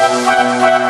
Música